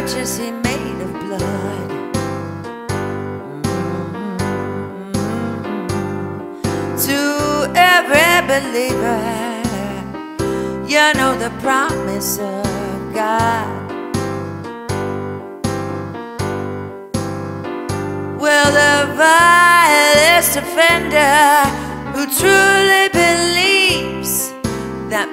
purchase he made of blood. Mm-hmm. To every believer, you know the promise of God. Well, the vilest offender who truly believes that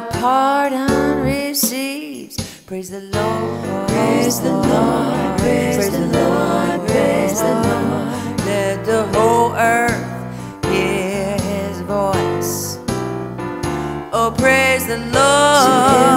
Pardon receives. Praise the Lord, praise the Lord, praise the Lord, praise the Lord. Let the whole earth hear his voice. Oh, praise the Lord,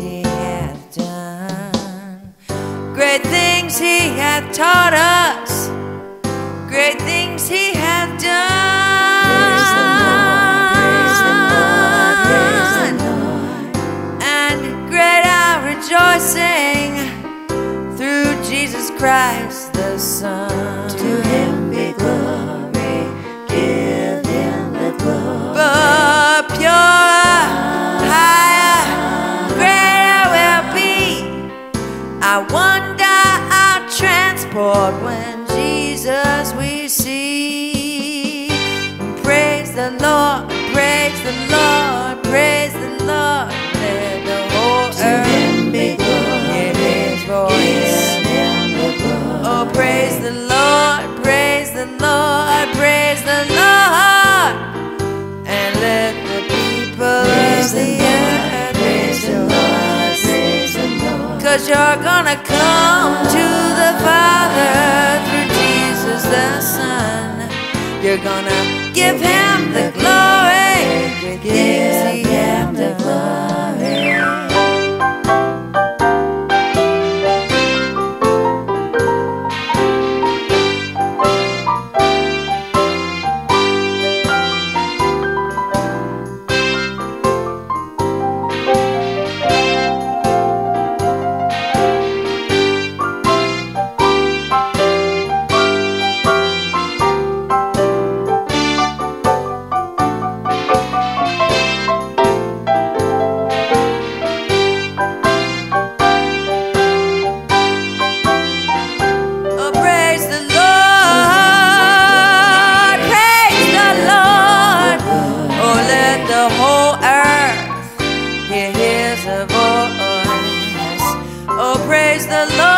he hath done, great things he hath taught us, great things he hath Praise the Lord, praise the Lord, praise the done Lord. and great our rejoicing through Jesus Christ the Son. Transport when Jesus we see. Praise the Lord, praise the Lord, praise the Lord. Let the whole To earth be glory. his voice. Give him the glory. Oh, praise the Lord, praise the Lord, praise the Lord, and let the people Praise of the the Lord, earth praise the Lord, praise the Lord. Cause you're gonna come to You're gonna give him the glory. Give praise